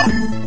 Ha ha ha!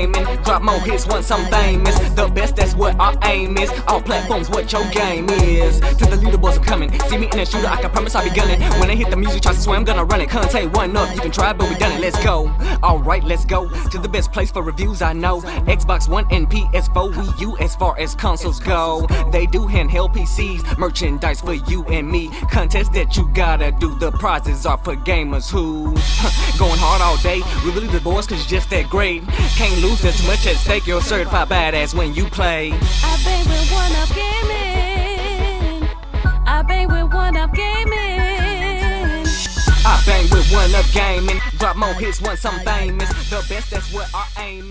Drop more hits once I'm famous. The best, that's what our aim is. All platforms, what your game is. To the leaderboards, I'm coming. See me in a shooter, I can promise I'll be gunning. When I hit the music charts, I swear I'm gonna run it. Conte one up, you can try, but we done it. Let's go. Alright, let's go to the best place for reviews I know. Xbox One and PS4, Wii U as far as consoles go. They do handheld PCs, merchandise for you and me. Contest that you gotta do. The prizes are for gamers who going hard all day. We really the boys cause you're just that great. Can't lose, there's too much at stake. You're a certified badass when you play. I bang with one up gaming. I bang with one up gaming. I bang with one up gaming. Drop more hits once I'm famous. The best, that's what I aim.